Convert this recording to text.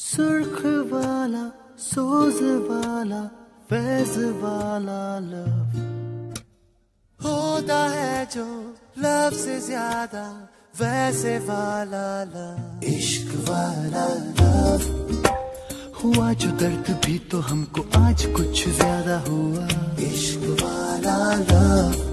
सुर्ख वाला, सोज वाला, फैज वाला लव होता है जो लव से ज़्यादा, वैसे वाला लव इश्क वाला लव हुआ जो दर्द भी तो हमको आज कुछ ज़्यादा हुआ। इश्क वाला लव